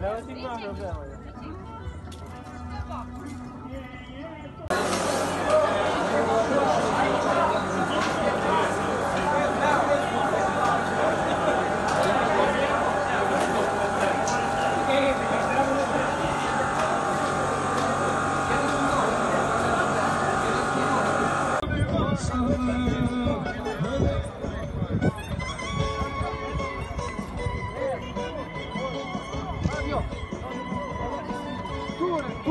não é meu Bela. Thank you. Jordan.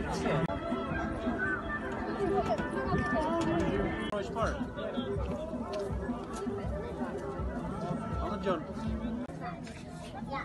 bit too. Park. Alın John. Yeah.